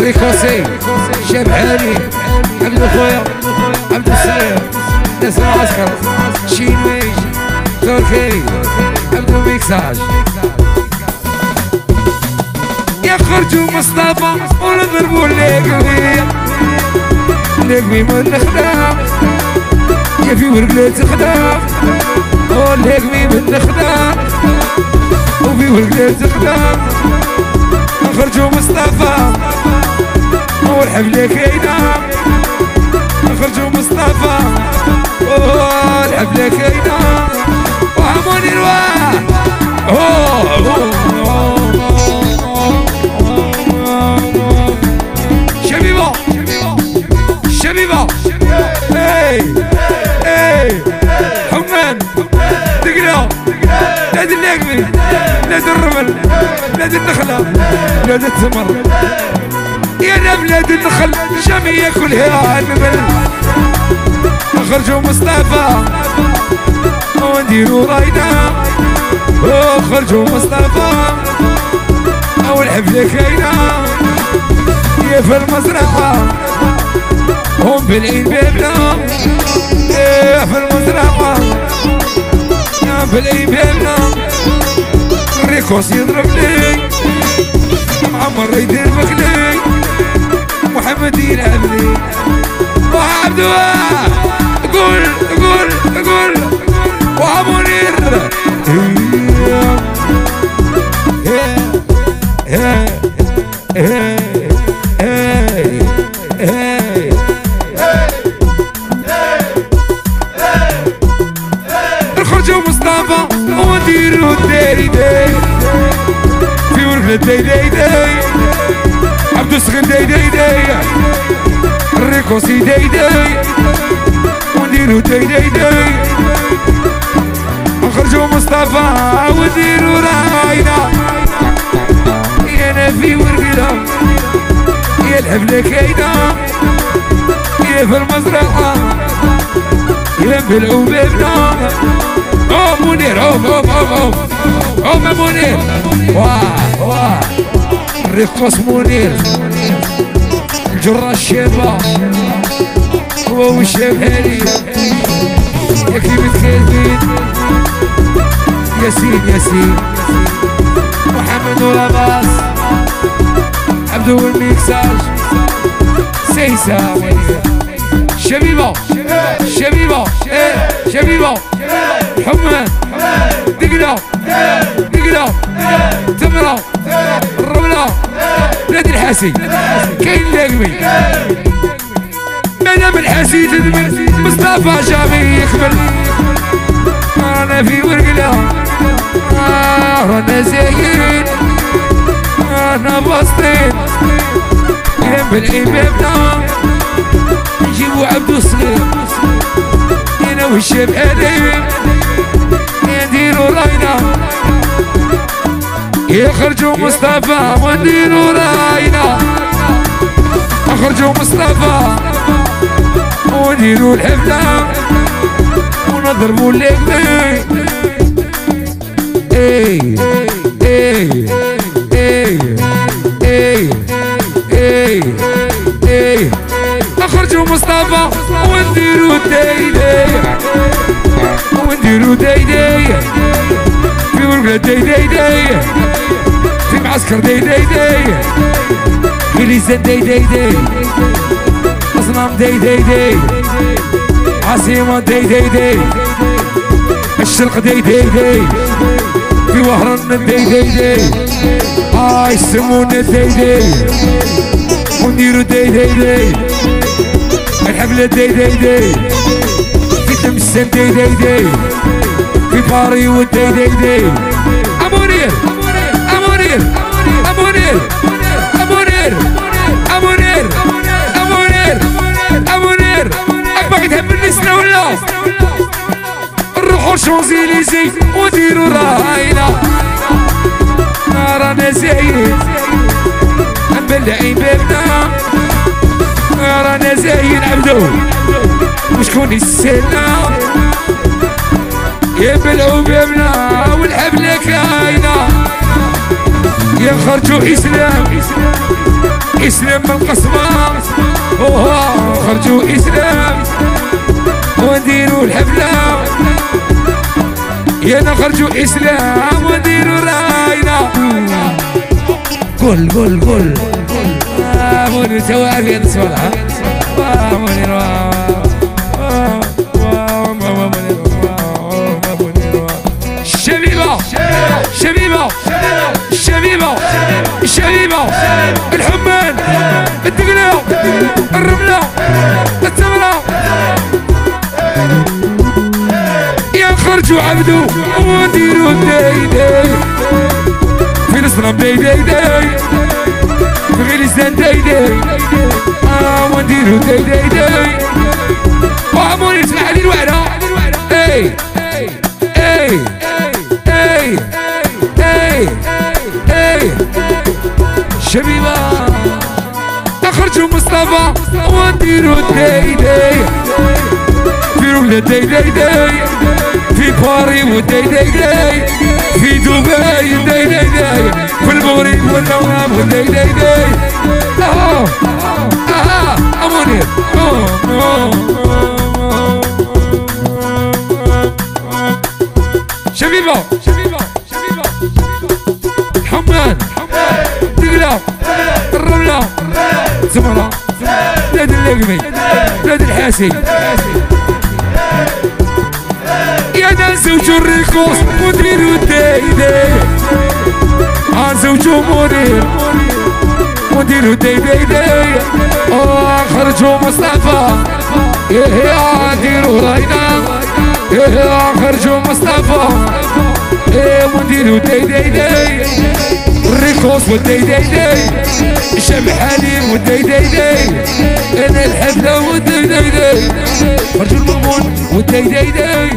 ريكوسي شاب عالي عبد خويا عبد السلام ناس العسكر شينويج تركي عبد الميكساج يا خرجوا مصطفى ونضربوا الليقوية الليقوي من الخدام يا في ورقلة خدام والليقوي من الخدام وفي ورقلة خدام خرجوا مصطفى. والحفلة كاينة خرجوا مصطفى. والحفلة كاينة وعموني الواه شبيبة. شبيبة. اي اي حمان دقنا. نادي النقمي نادي الرمل نادي النخلة نادي التمر يا بلاد النخل جميع كلها نمل خرجوا مصطفى ونديروا راينا. خرجوا مصطفى كاينة. يا في المزرعه هم بالعين بابنا يا في المزرعه يا بالعين بابنا الريكوس يضربني معمر يدير مخلي. محمد يلعب لي وعبد قول قول قول وابو منير خرجوا مصطفى ونديروا داي داي في ورقة داي داي داي عبدو الصغير داي داي داي الريكوسي داي داي ونديروا داي داي داي خرجوا مصطفى وديروا راينا يا نبي ورقلة يا الحفلة كاينة يا في المزرعة يا بالعبابنا أو منير أو أو أو أو أو منير واه الرقص منير. الجرة الشابة هو والشاب هادي يا كيف تكلمين ياسين ياسين. محمد ولاباس عبدو الميكساج سيسا شبيبة. شبيبة. شبيبة. حمان دقنا. دقنا. تمرة. نادي الحاسي. كاين لاقمي مادام الحاسي تدمن مصطفى جامي يقبل. أنا في ورقلة. أنا زين أنا بسطين جنب الامامنا نجيبو عبدو الصغير أنا والشاب هذي نديرو راينا يخرجوا مصطفى ونديرو راينا اخرجوا مصطفى ونديرو الحفله ونضربوا الليل اي اي اي اي اي اي اخرجوا مصطفى ونديروا داي داي ونديروا داي في ورقة داي داي داي في معسكر داي داي في لسان داي داي داي اصنام داي داي داي عاصمة داي داي داي الشرق داي داي داي في وهران داي داي داي هاي يسمونا داي داي ونديرو داي داي داي الحفلة داي داي داي في تمسان داي داي داي في باري وداي داي داي أمونير أمونير أمونير أمونير أمونير أمونير أمونير أكبر تحب النسنا ولا نروحوا شونزيليزي وديروا راينا رانا زايد مبلعين بابنا رانا زايد عبدو وشكون السنة يبلعوا بابنا والحبلة كاينة يخرجوا إسلام إسلام من القسمة خرجوا إسلام. ونديروا الحفلة يا نخرجوا إسلام ونديروا راينا قول قول قول. موني توافي نسولها شبيبة الحمان الدقلة الرملة التمرة يا خرجوا عبدو وديروا داي داي. في الصنم داي داي داي. في غلسان داي داي. آه ونديروا داي داي داي. ونديروا داي داي في باري وداي داي داي في دبي داي داي داي في المغرب والنوام وداي داي داي آه آه امونير شبيبة شبيبة شبيبة حمان دقلة الرملة زمرة نادي اللقمي نادي الحاسي. يا ناس زوج الريكوس مدير وداي داي عن زوج مدير مدير وداي داي داي آه خرجوا مصطفى إيه ديروا راينا إيه خرجوا مصطفى إيه مدير وداي داي داي الريكوس وداي داي داي شم حليم وداي داي داي أنا الحفله وداي داي داي